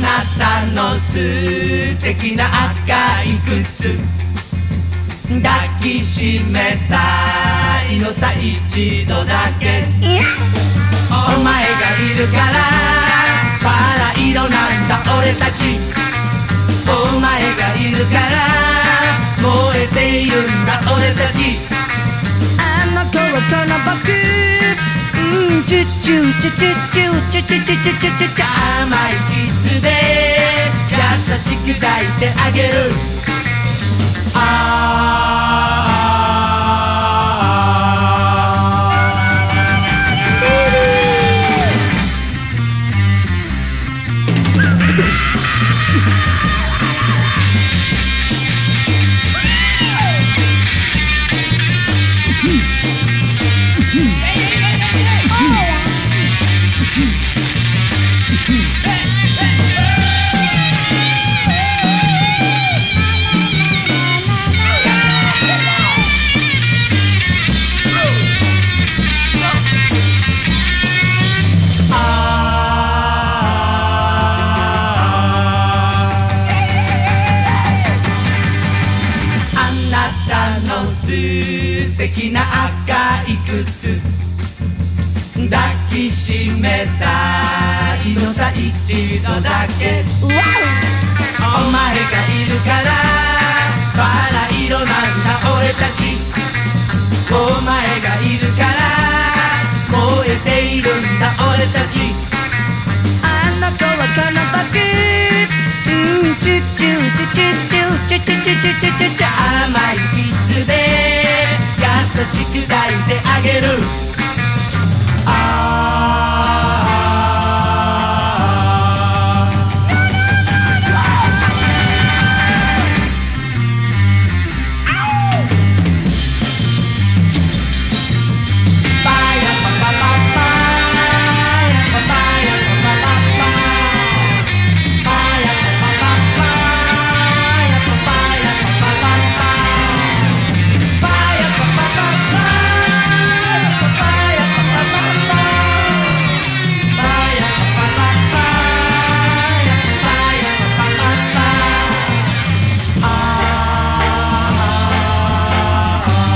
なたの素敵な赤い靴抱きしめたいのさ一度だけ。お前がいるからバラ色なんだ俺たち。お前がいるから燃えているんだ俺たち。あの子はこの僕。チュチュチュチュチュチュチュチュチュチュチュチュ甘いキスで優しく抱いてあげるああ素敵な赤い靴。抱きしめたいのさ一度だけ。お前がいるから抱いてあげる。heart.